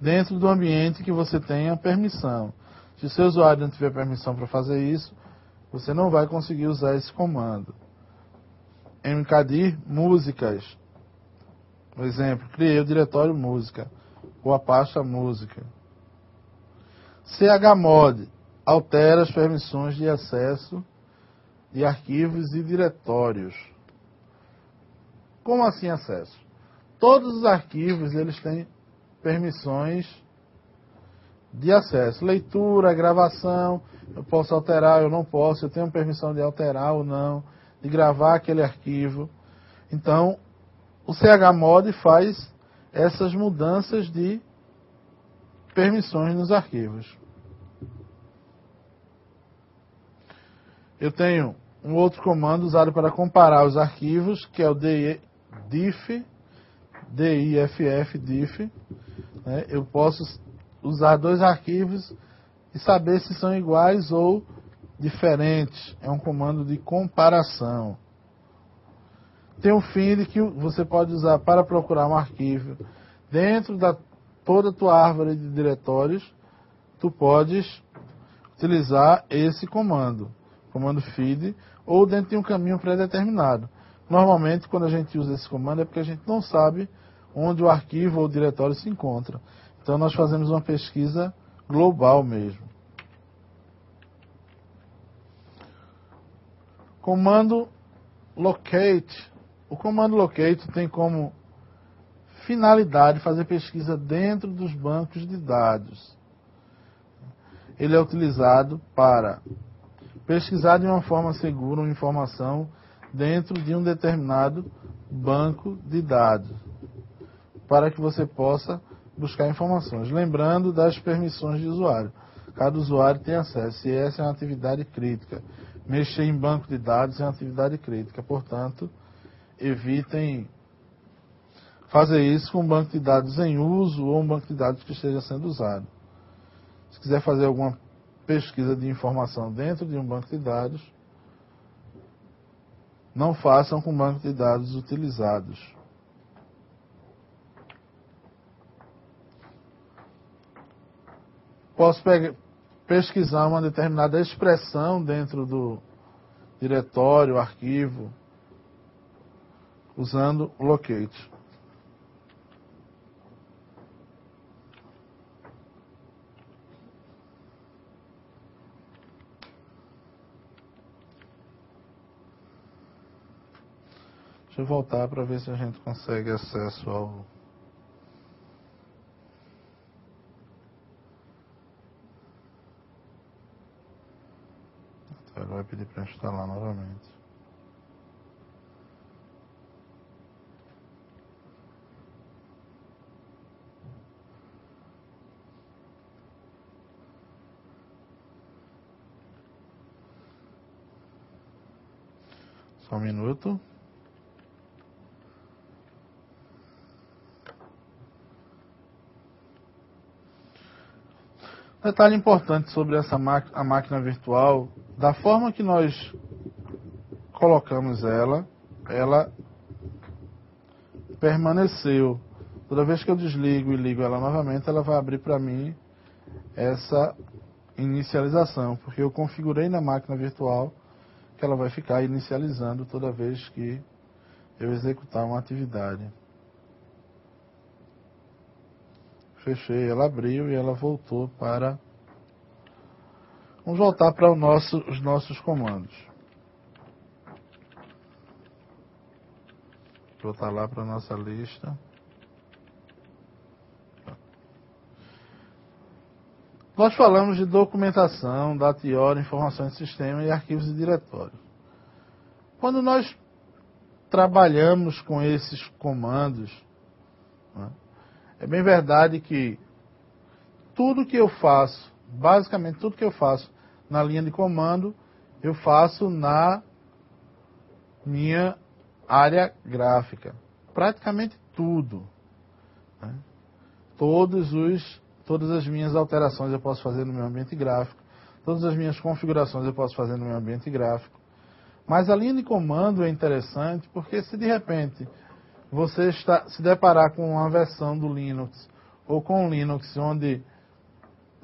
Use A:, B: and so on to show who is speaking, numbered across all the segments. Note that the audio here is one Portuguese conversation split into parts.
A: dentro do ambiente que você tenha permissão. Se o seu usuário não tiver permissão para fazer isso, você não vai conseguir usar esse comando. mkdir músicas. Por exemplo, criei o diretório música ou a pasta música. chmod altera as permissões de acesso de arquivos e diretórios. Como assim acesso? Todos os arquivos eles têm permissões de acesso. Leitura, gravação, eu posso alterar, eu não posso, eu tenho permissão de alterar ou não, de gravar aquele arquivo. Então, o chmod faz essas mudanças de permissões nos arquivos. Eu tenho um outro comando usado para comparar os arquivos, que é o diff, diff, diff. Né? Eu posso usar dois arquivos e saber se são iguais ou diferentes. É um comando de comparação. Tem um find que você pode usar para procurar um arquivo dentro da toda a tua árvore de diretórios. Tu podes utilizar esse comando, comando feed, ou dentro de um caminho pré-determinado. Normalmente, quando a gente usa esse comando, é porque a gente não sabe onde o arquivo ou o diretório se encontra. Então, nós fazemos uma pesquisa global mesmo. Comando locate. O comando locate tem como finalidade fazer pesquisa dentro dos bancos de dados. Ele é utilizado para pesquisar de uma forma segura uma informação dentro de um determinado banco de dados, para que você possa buscar informações. Lembrando das permissões de usuário. Cada usuário tem acesso, e essa é uma atividade crítica. Mexer em banco de dados é uma atividade crítica, portanto, evitem fazer isso com um banco de dados em uso ou um banco de dados que esteja sendo usado. Se quiser fazer alguma pesquisa de informação dentro de um banco de dados, não façam com banco de dados utilizados. Posso pesquisar uma determinada expressão dentro do diretório, arquivo, usando o locate. Deixa eu voltar para ver se a gente consegue acesso ao. Então ele vai pedir para instalar novamente. Só um minuto. Detalhe importante sobre essa a máquina virtual, da forma que nós colocamos ela, ela permaneceu. Toda vez que eu desligo e ligo ela novamente, ela vai abrir para mim essa inicialização, porque eu configurei na máquina virtual que ela vai ficar inicializando toda vez que eu executar uma atividade. fechei, ela abriu e ela voltou para. Vamos voltar para nosso, os nossos comandos. Voltar lá para a nossa lista. Nós falamos de documentação, data hora, informações de sistema e arquivos e diretórios. Quando nós trabalhamos com esses comandos, né, é bem verdade que tudo que eu faço, basicamente tudo que eu faço na linha de comando, eu faço na minha área gráfica. Praticamente tudo. Né? Todos os, todas as minhas alterações eu posso fazer no meu ambiente gráfico. Todas as minhas configurações eu posso fazer no meu ambiente gráfico. Mas a linha de comando é interessante porque se de repente você está, se deparar com uma versão do Linux ou com um Linux, onde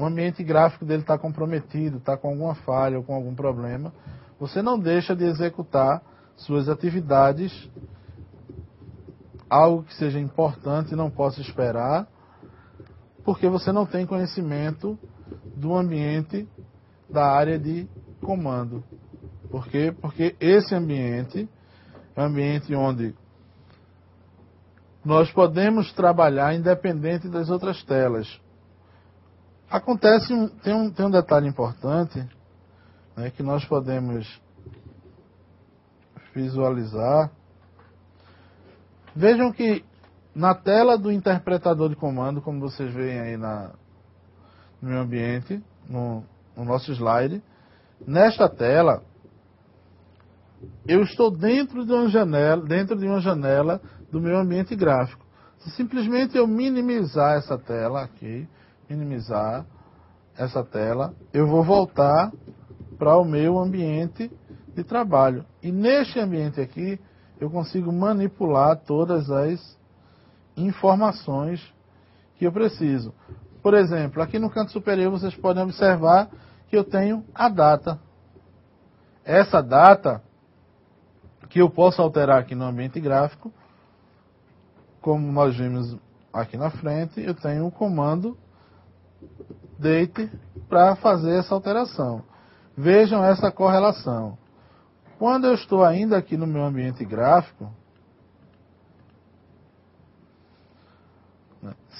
A: o ambiente gráfico dele está comprometido, está com alguma falha ou com algum problema, você não deixa de executar suas atividades, algo que seja importante e não possa esperar, porque você não tem conhecimento do ambiente da área de comando. Por quê? Porque esse ambiente é um ambiente onde nós podemos trabalhar independente das outras telas. Acontece, tem um, tem um detalhe importante, né, que nós podemos visualizar. Vejam que na tela do interpretador de comando, como vocês veem aí na, no meu ambiente, no, no nosso slide, nesta tela, eu estou dentro de uma janela, dentro de uma janela do meu ambiente gráfico. Se simplesmente eu minimizar essa tela aqui, minimizar essa tela, eu vou voltar para o meu ambiente de trabalho. E neste ambiente aqui, eu consigo manipular todas as informações que eu preciso. Por exemplo, aqui no canto superior vocês podem observar que eu tenho a data. Essa data que eu posso alterar aqui no ambiente gráfico, como nós vimos aqui na frente, eu tenho o comando date para fazer essa alteração. Vejam essa correlação. Quando eu estou ainda aqui no meu ambiente gráfico,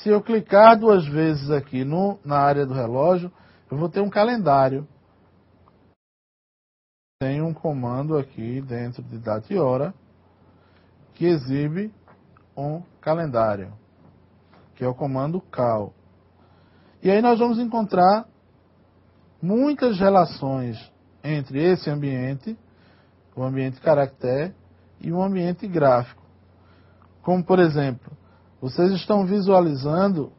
A: se eu clicar duas vezes aqui no, na área do relógio, eu vou ter um calendário. Tem um comando aqui dentro de data e hora que exibe um calendário, que é o comando cal. E aí nós vamos encontrar muitas relações entre esse ambiente, o ambiente caractere, e o ambiente gráfico. Como, por exemplo, vocês estão visualizando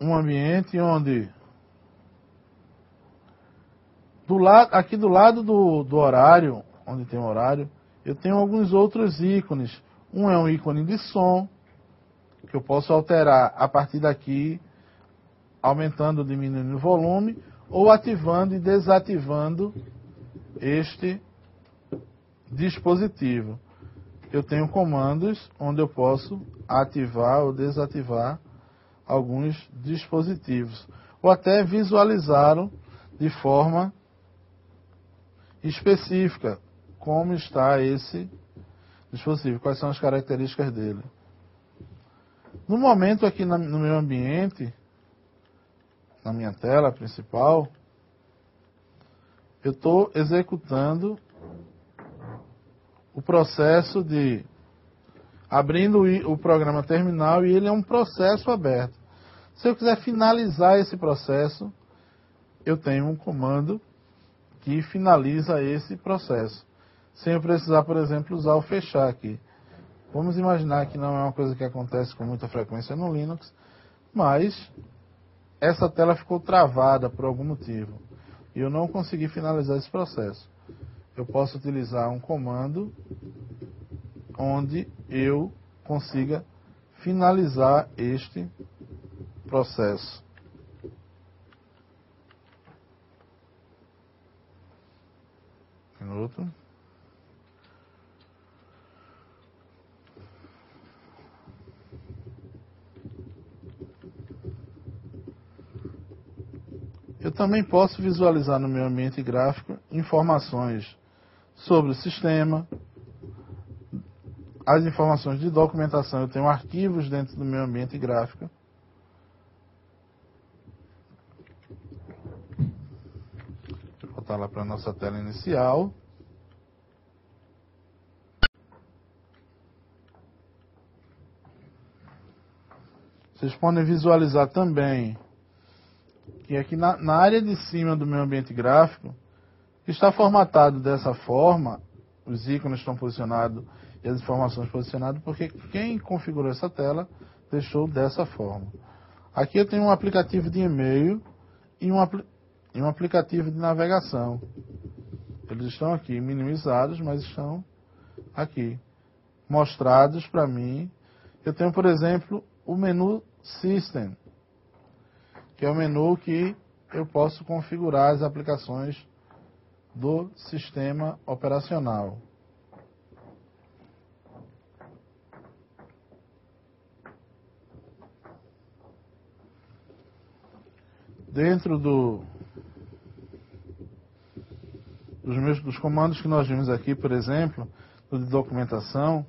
A: um ambiente onde do lado, aqui do lado do, do horário, onde tem horário, eu tenho alguns outros ícones. Um é um ícone de som, que eu posso alterar a partir daqui, aumentando ou diminuindo o volume, ou ativando e desativando este dispositivo. Eu tenho comandos onde eu posso ativar ou desativar alguns dispositivos, ou até visualizá-lo de forma específica, como está esse dispositivo, quais são as características dele. No momento aqui no meu ambiente, na minha tela principal, eu estou executando o processo de abrindo o programa terminal e ele é um processo aberto. Se eu quiser finalizar esse processo, eu tenho um comando que finaliza esse processo. Sem eu precisar, por exemplo, usar o fechar aqui. Vamos imaginar que não é uma coisa que acontece com muita frequência no Linux, mas essa tela ficou travada por algum motivo e eu não consegui finalizar esse processo. Eu posso utilizar um comando onde eu consiga finalizar este processo. Minuto. Também posso visualizar no meu ambiente gráfico informações sobre o sistema, as informações de documentação. Eu tenho arquivos dentro do meu ambiente gráfico. Eu voltar lá para a nossa tela inicial. Vocês podem visualizar também que aqui na, na área de cima do meu ambiente gráfico está formatado dessa forma, os ícones estão posicionados e as informações posicionadas, porque quem configurou essa tela deixou dessa forma. Aqui eu tenho um aplicativo de e-mail e um, e um aplicativo de navegação. Eles estão aqui minimizados, mas estão aqui mostrados para mim. Eu tenho, por exemplo, o menu System, que é o menu que eu posso configurar as aplicações do sistema operacional. Dentro do, dos, meus, dos comandos que nós vimos aqui, por exemplo, de documentação,